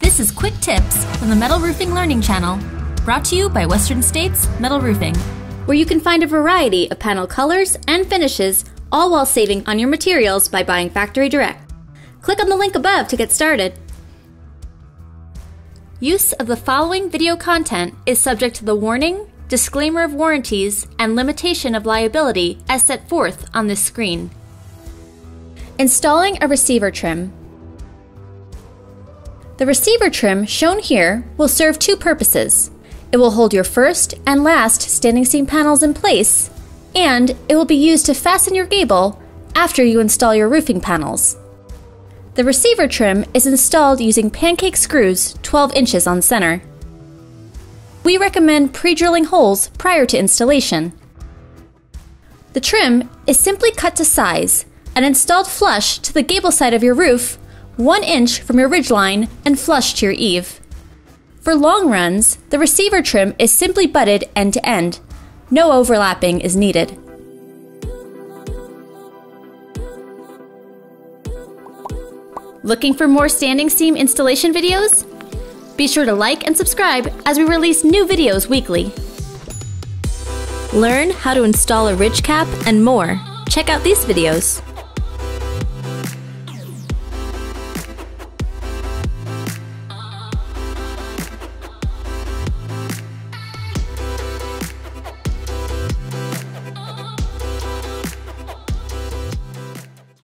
This is Quick Tips from the Metal Roofing Learning Channel, brought to you by Western States Metal Roofing, where you can find a variety of panel colors and finishes, all while saving on your materials by buying factory direct. Click on the link above to get started. Use of the following video content is subject to the warning, disclaimer of warranties, and limitation of liability as set forth on this screen. Installing a receiver trim. The receiver trim shown here will serve two purposes. It will hold your first and last standing seam panels in place, and it will be used to fasten your gable after you install your roofing panels. The receiver trim is installed using pancake screws 12 inches on center. We recommend pre-drilling holes prior to installation. The trim is simply cut to size and installed flush to the gable side of your roof, 1 inch from your ridge line and flush to your eave. For long runs, the receiver trim is simply butted end to end. No overlapping is needed. Looking for more standing seam installation videos? Be sure to like and subscribe as we release new videos weekly. Learn how to install a ridge cap and more. Check out these videos.